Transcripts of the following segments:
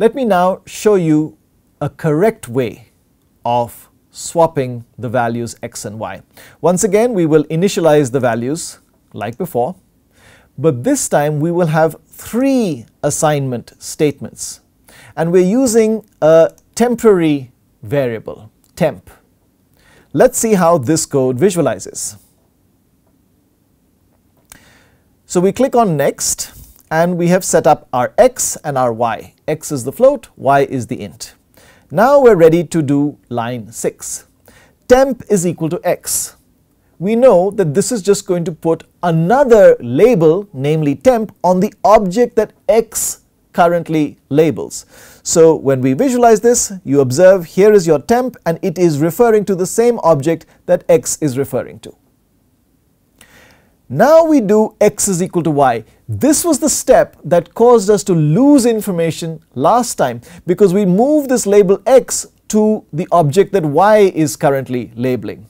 Let me now show you a correct way of swapping the values x and y. Once again, we will initialize the values like before, but this time we will have three assignment statements and we're using a temporary variable, temp. Let's see how this code visualizes. So we click on next and we have set up our x and our y. x is the float, y is the int. Now we're ready to do line 6. Temp is equal to x. We know that this is just going to put another label, namely temp, on the object that x currently labels. So when we visualize this, you observe here is your temp and it is referring to the same object that x is referring to. Now we do x is equal to y. This was the step that caused us to lose information last time because we moved this label x to the object that y is currently labeling.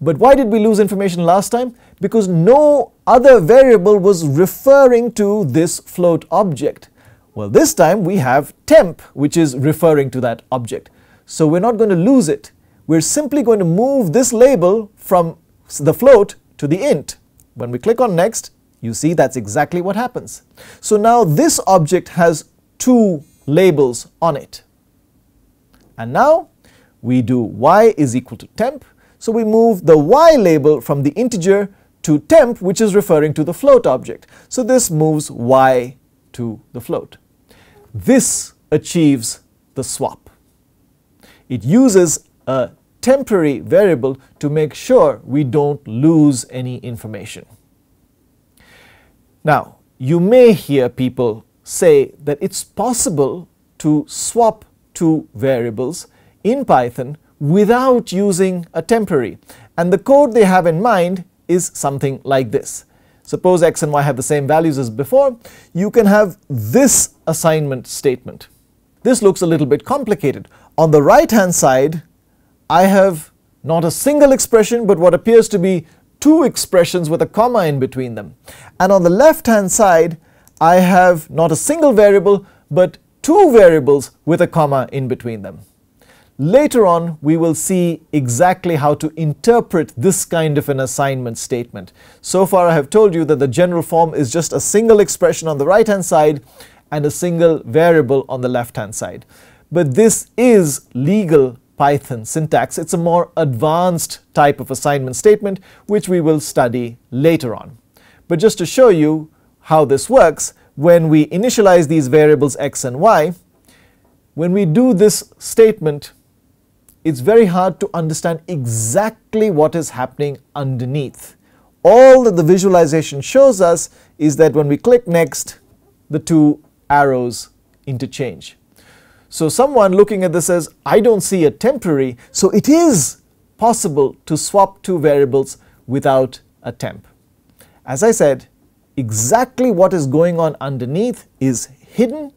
But why did we lose information last time? Because no other variable was referring to this float object. Well, this time we have temp, which is referring to that object. So we're not going to lose it. We're simply going to move this label from the float to the int. When we click on next, you see that's exactly what happens. So now this object has two labels on it. And now we do y is equal to temp. So we move the y label from the integer to temp, which is referring to the float object. So this moves y to the float. This achieves the swap. It uses a temporary variable to make sure we don't lose any information. Now, you may hear people say that it's possible to swap two variables in Python without using a temporary. And the code they have in mind is something like this. Suppose x and y have the same values as before, you can have this assignment statement. This looks a little bit complicated. On the right hand side, I have not a single expression, but what appears to be two expressions with a comma in between them. And on the left hand side, I have not a single variable, but two variables with a comma in between them. Later on, we will see exactly how to interpret this kind of an assignment statement. So far, I have told you that the general form is just a single expression on the right hand side and a single variable on the left hand side. But this is legal Python syntax. It's a more advanced type of assignment statement which we will study later on. But just to show you how this works, when we initialize these variables x and y, when we do this statement, it's very hard to understand exactly what is happening underneath. All that the visualization shows us is that when we click next, the two arrows interchange. So someone looking at this says, I don't see a temporary, so it is possible to swap two variables without a temp. As I said, exactly what is going on underneath is hidden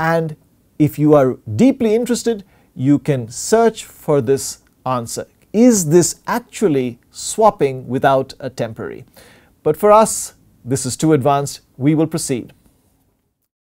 and if you are deeply interested, you can search for this answer. Is this actually swapping without a temporary? But for us, this is too advanced. We will proceed.